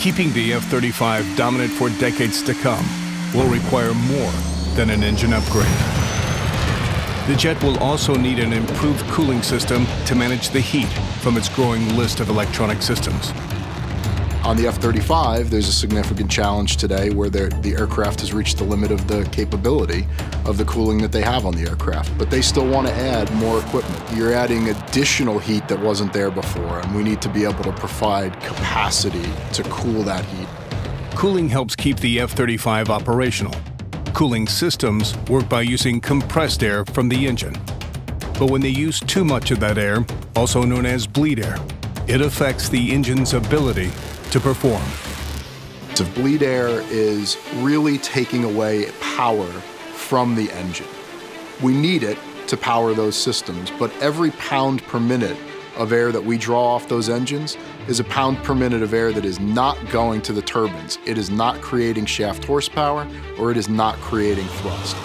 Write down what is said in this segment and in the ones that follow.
Keeping the F 35 dominant for decades to come will require more than an engine upgrade. The jet will also need an improved cooling system to manage the heat from its growing list of electronic systems. On the F-35, there's a significant challenge today where the aircraft has reached the limit of the capability of the cooling that they have on the aircraft, but they still want to add more equipment. You're adding additional heat that wasn't there before, and we need to be able to provide capacity to cool that heat. Cooling helps keep the F-35 operational. Cooling systems work by using compressed air from the engine. But when they use too much of that air, also known as bleed air, it affects the engine's ability to perform. To bleed air is really taking away power from the engine. We need it to power those systems, but every pound per minute of air that we draw off those engines is a pound per minute of air that is not going to the turbines. It is not creating shaft horsepower or it is not creating thrust.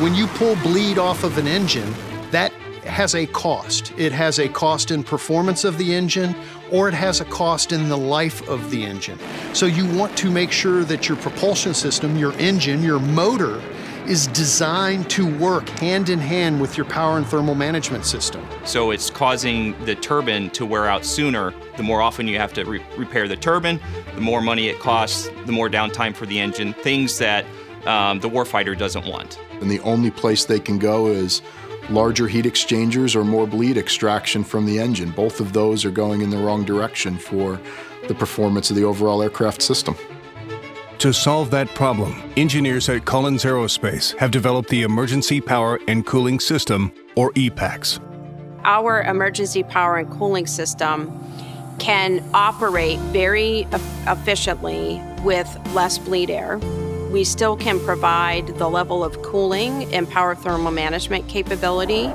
When you pull bleed off of an engine, that has a cost. It has a cost in performance of the engine or it has a cost in the life of the engine. So you want to make sure that your propulsion system, your engine, your motor is designed to work hand in hand with your power and thermal management system. So it's causing the turbine to wear out sooner. The more often you have to re repair the turbine, the more money it costs, the more downtime for the engine, things that um, the warfighter doesn't want. And the only place they can go is larger heat exchangers or more bleed extraction from the engine. Both of those are going in the wrong direction for the performance of the overall aircraft system. To solve that problem, engineers at Collins Aerospace have developed the Emergency Power and Cooling System, or EPACS. Our emergency power and cooling system can operate very efficiently with less bleed air we still can provide the level of cooling and power thermal management capability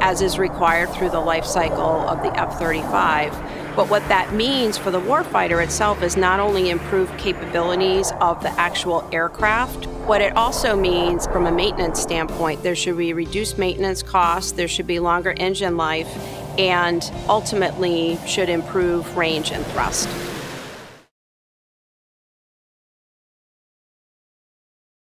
as is required through the life cycle of the F 35. But what that means for the warfighter itself is not only improved capabilities of the actual aircraft, what it also means from a maintenance standpoint, there should be reduced maintenance costs, there should be longer engine life, and ultimately should improve range and thrust.